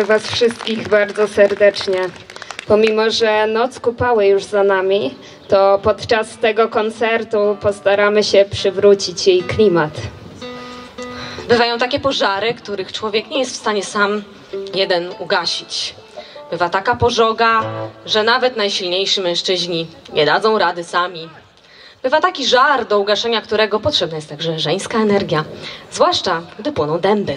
Witamy Was wszystkich bardzo serdecznie. Pomimo, że noc kupały już za nami, to podczas tego koncertu postaramy się przywrócić jej klimat. Bywają takie pożary, których człowiek nie jest w stanie sam jeden ugasić. Bywa taka pożoga, że nawet najsilniejsi mężczyźni nie dadzą rady sami. Bywa taki żar, do ugaszenia którego potrzebna jest także żeńska energia, zwłaszcza gdy płoną dęby.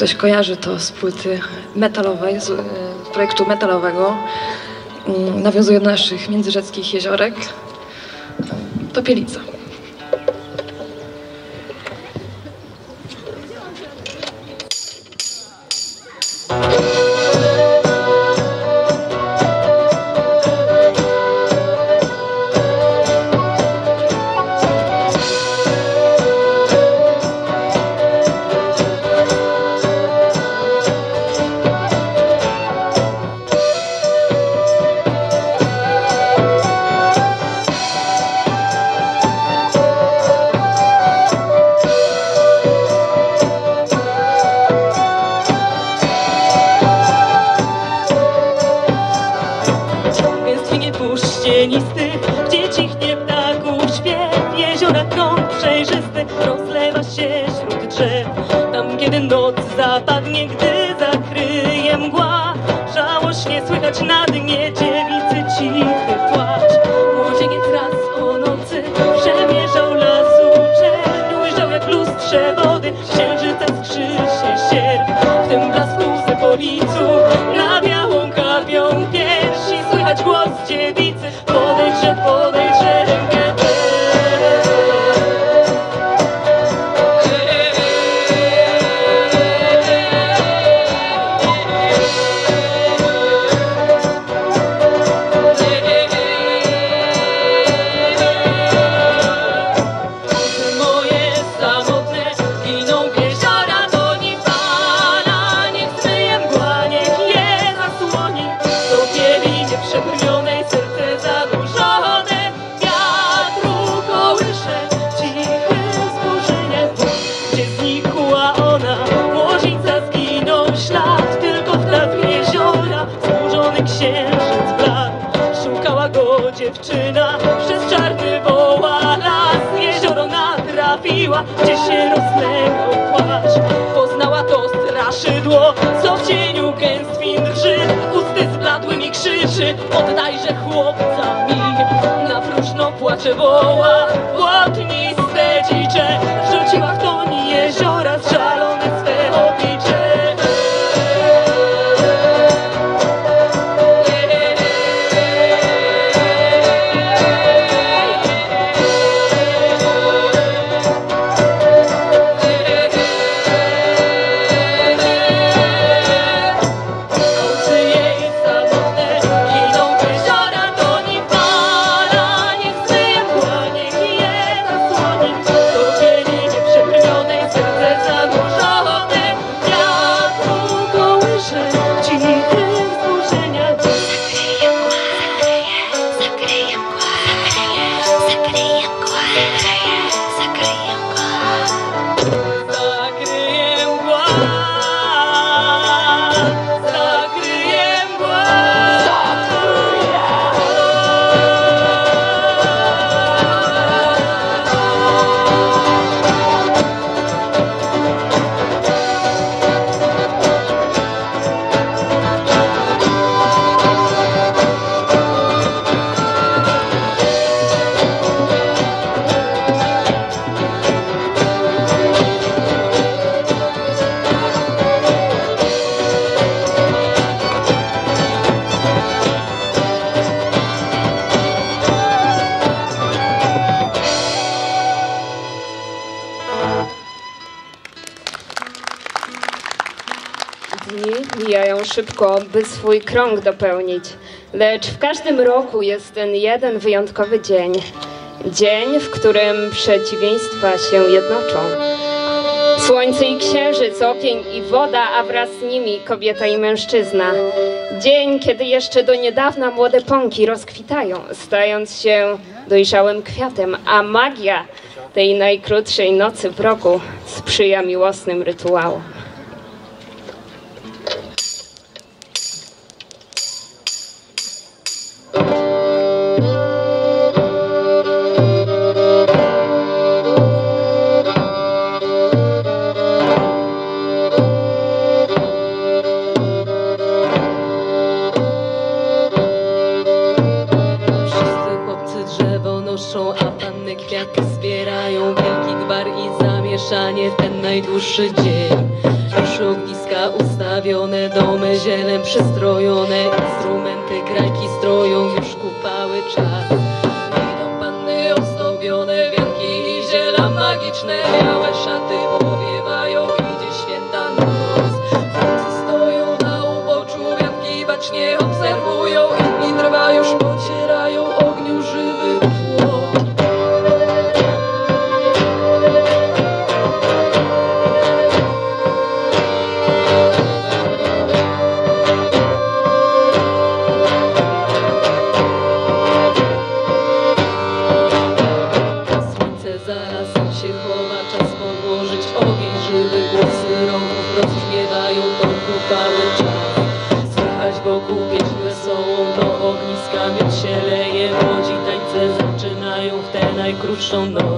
Ktoś kojarzy to z płyty metalowej, z e, projektu metalowego, mm, nawiązuje do naszych międzyrzeckich jeziorek. Topielica. Gęstwinie krzyczy, oddajże chłopca mi Na próżno płacze woła, błotniste dzicze Rzuciła w toń jeziora szybko, by swój krąg dopełnić, lecz w każdym roku jest ten jeden wyjątkowy dzień. Dzień, w którym przeciwieństwa się jednoczą. Słońce i księżyc, ogień i woda, a wraz z nimi kobieta i mężczyzna. Dzień, kiedy jeszcze do niedawna młode pąki rozkwitają, stając się dojrzałym kwiatem, a magia tej najkrótszej nocy w roku sprzyja miłosnym rytuałom. czerwone kwiaty zbierają wielki gwar i zamieszanie w ten najdłuższy dzień. Już ogniska ustawione, domy zielem przystrojone, instrumenty grajki stroją, już kupały czas. Idą panny ozdobione, wielki i ziela magiczne, białe szaty powiewają, idzie święta noc. Chłopcy stoją na uboczu, wiatki bacznie obserwują, inni trwa już po chão não.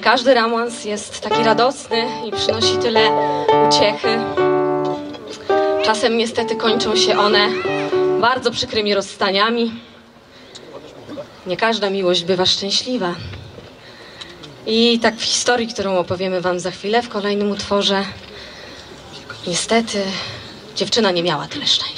Nie każdy romans jest taki radosny i przynosi tyle uciechy. Czasem niestety kończą się one bardzo przykrymi rozstaniami. Nie każda miłość bywa szczęśliwa. I tak w historii, którą opowiemy Wam za chwilę w kolejnym utworze, niestety dziewczyna nie miała tyle szczęścia.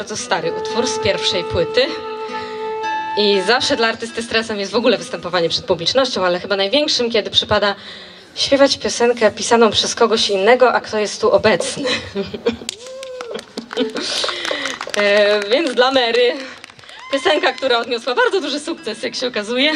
bardzo stary utwór z pierwszej płyty. I zawsze dla artysty stresem jest w ogóle występowanie przed publicznością, ale chyba największym, kiedy przypada śpiewać piosenkę pisaną przez kogoś innego, a kto jest tu obecny. e, więc dla Mary piosenka, która odniosła bardzo duży sukces, jak się okazuje.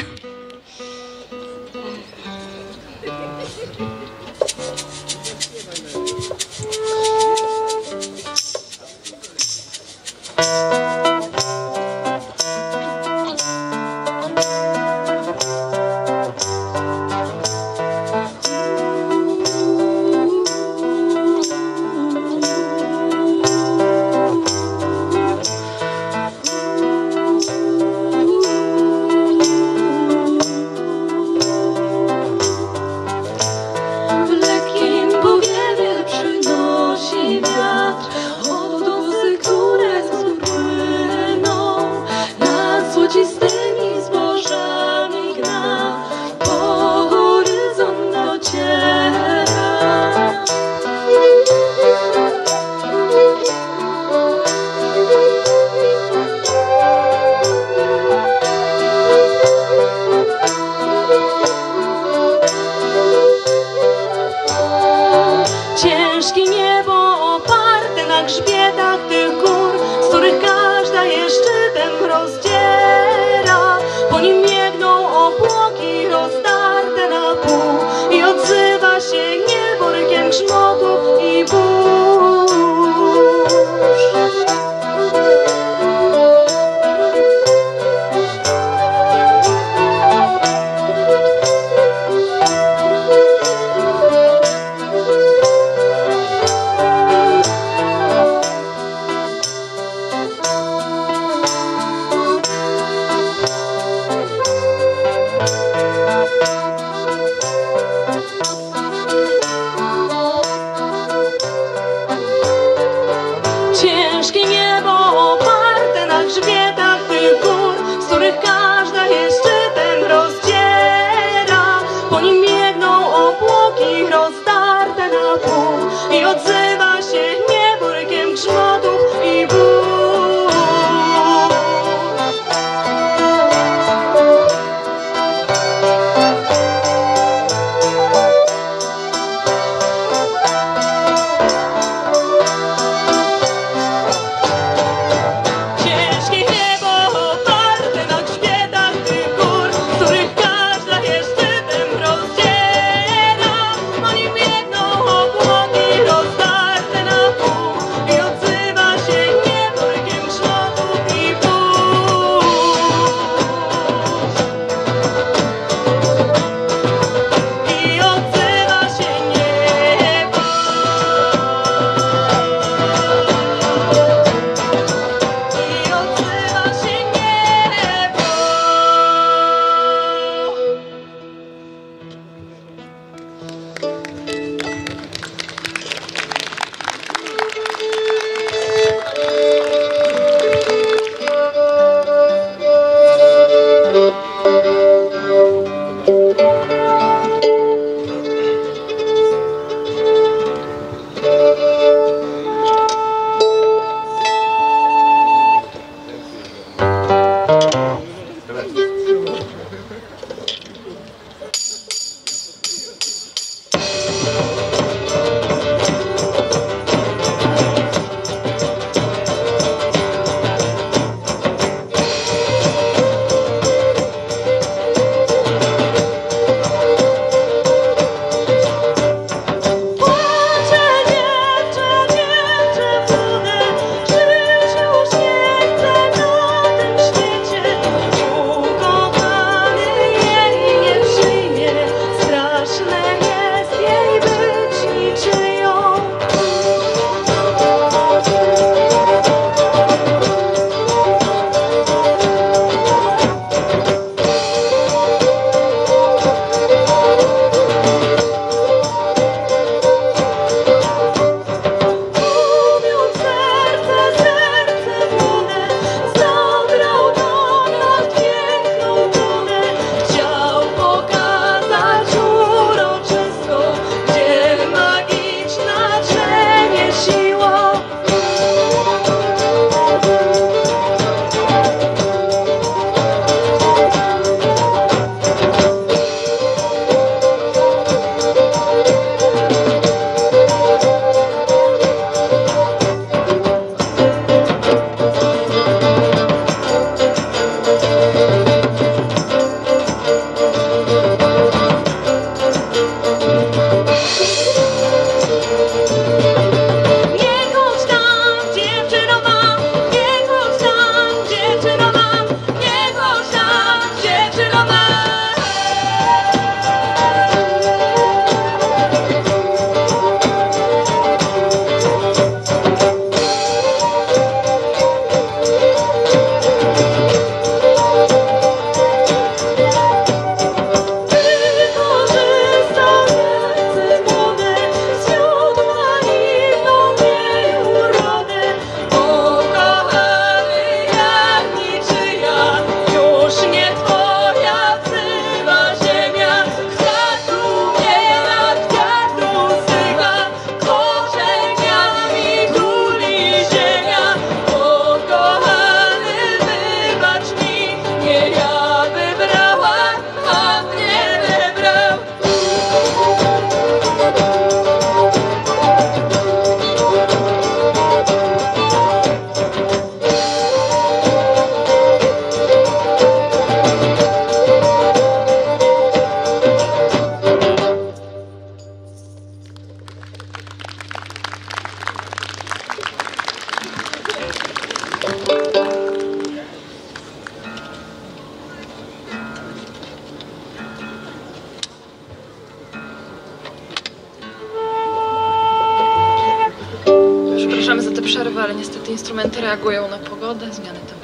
Przepraszamy za tę przerwę, ale niestety instrumenty reagują na pogodę, zmiany temperatury.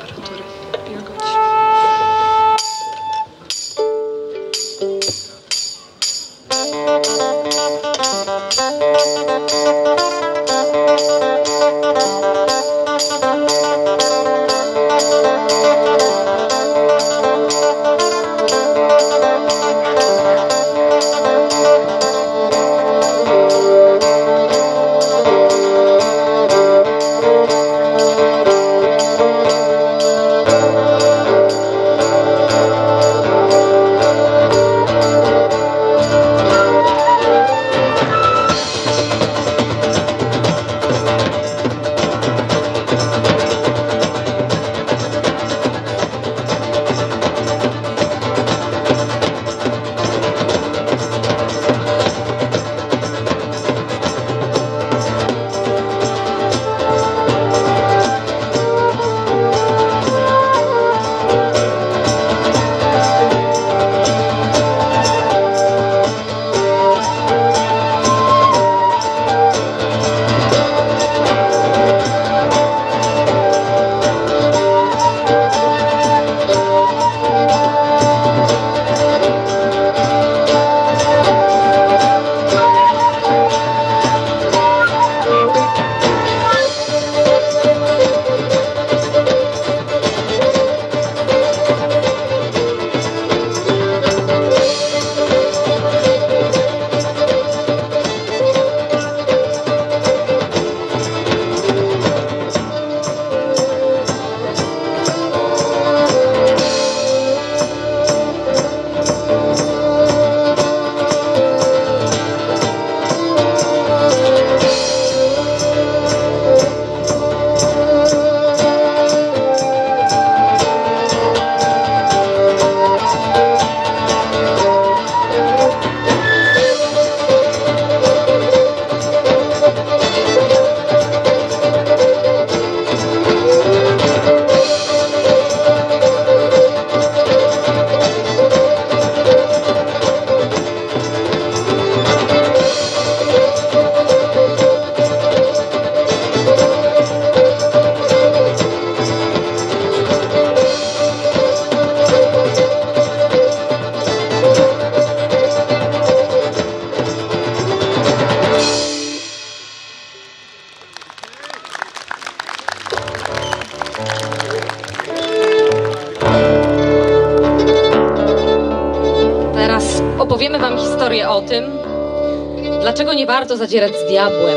warto zadzierać z diabłem.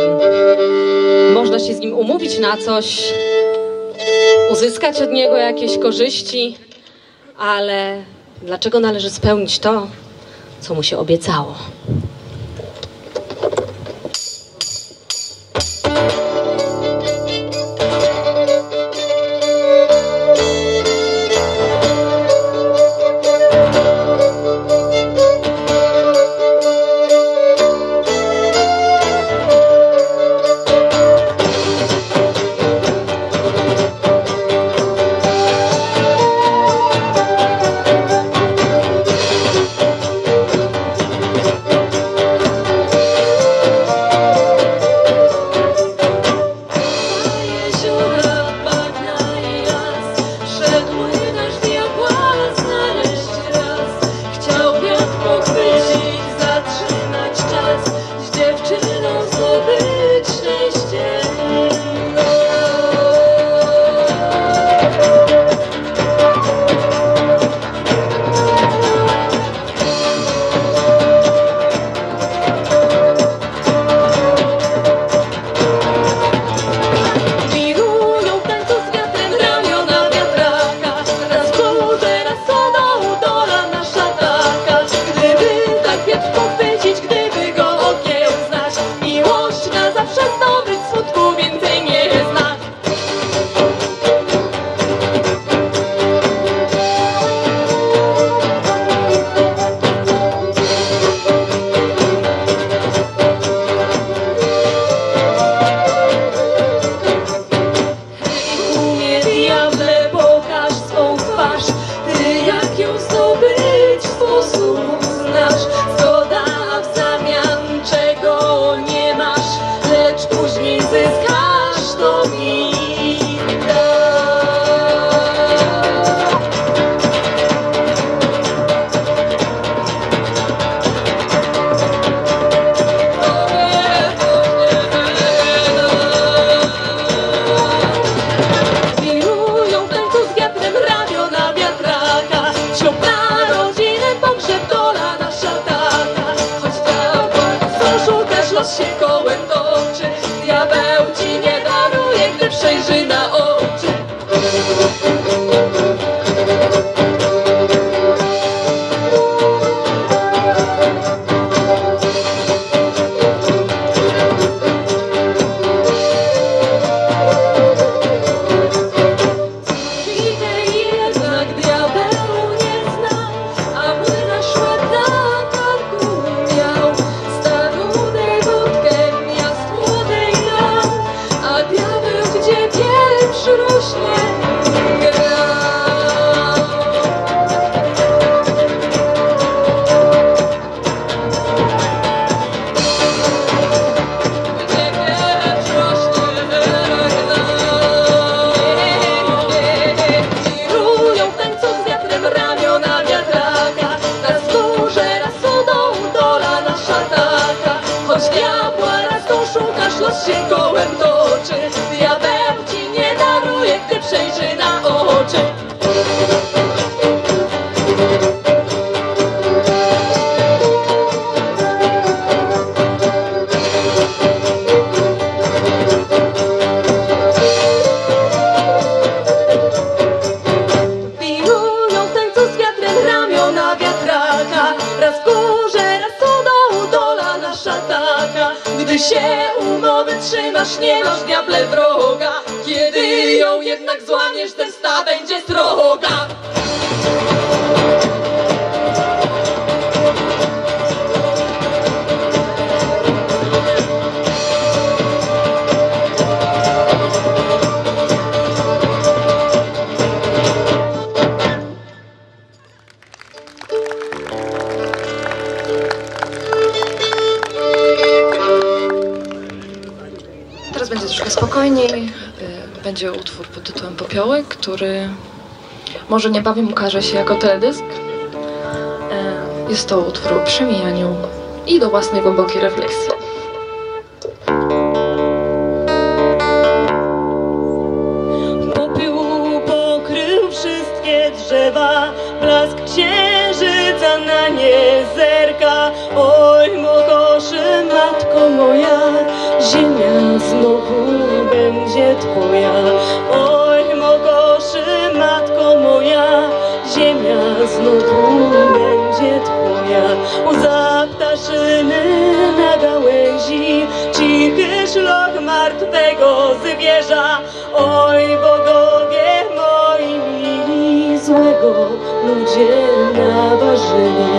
Można się z nim umówić na coś, uzyskać od niego jakieś korzyści, ale dlaczego należy spełnić to, co mu się obiecało? Może niebawem ukaże się jako teledysk. E, jest to utwór o przemijaniu i do własnej głębokiej refleksji. Lord.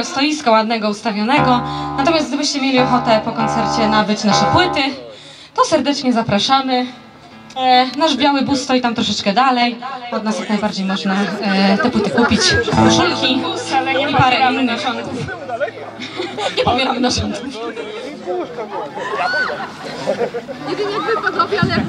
takiego stoiska ładnego, ustawionego. Natomiast gdybyście mieli ochotę po koncercie nabyć nasze płyty, to serdecznie zapraszamy. E, nasz biały bus stoi tam troszeczkę dalej. Od nas jak najbardziej można e, te płyty kupić. Koszulki i parę innych. Nie pobieramy noszonków. Nie wiem jak wy ale jak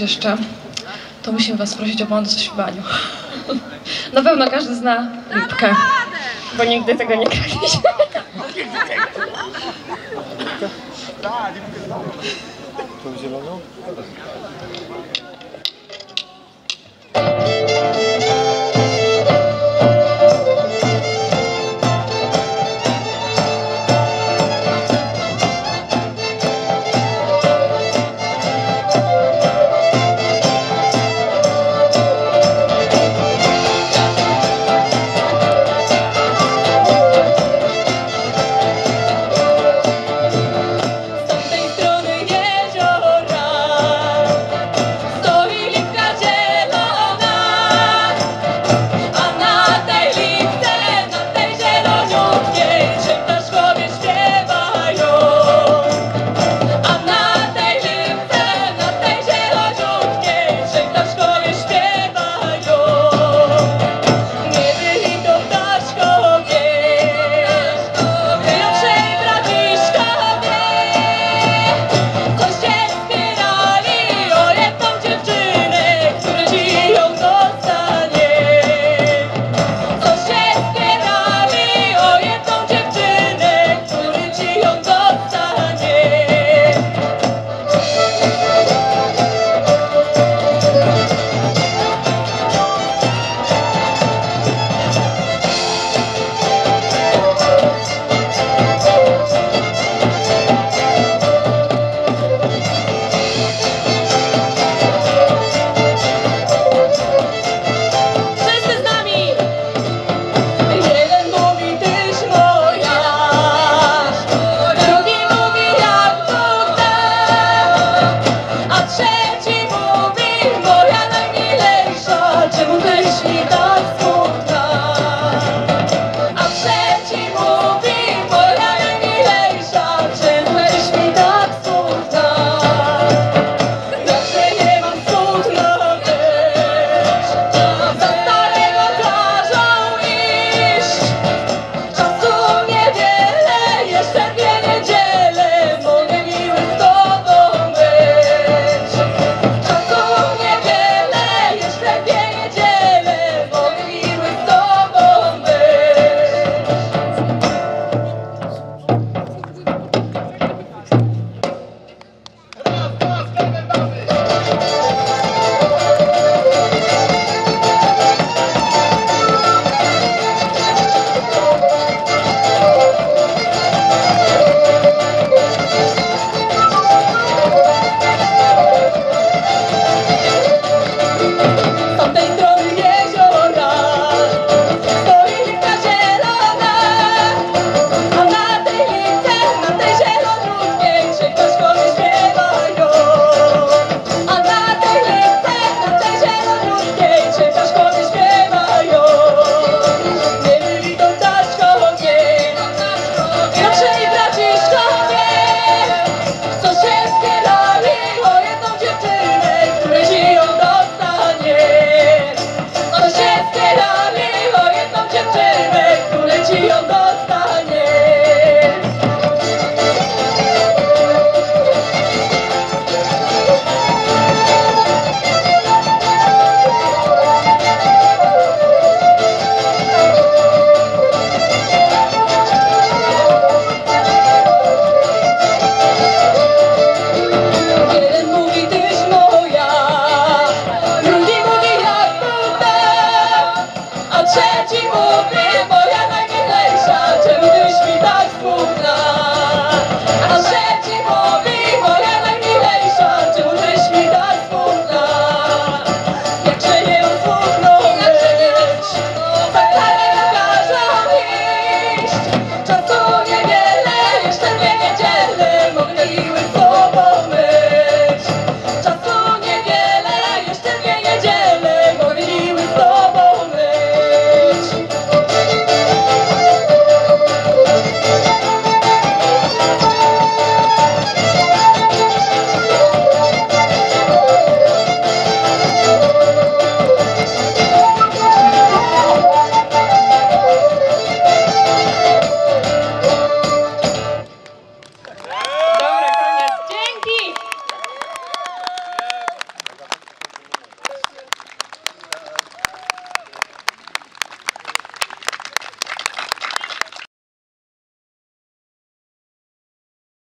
jeszcze, to musimy was prosić o pomoc w śpiewaniu. Na pewno każdy zna lipkę, bo nigdy tego nie graliśmy. Tą zieloną?